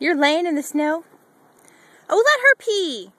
You're laying in the snow? Oh, let her pee.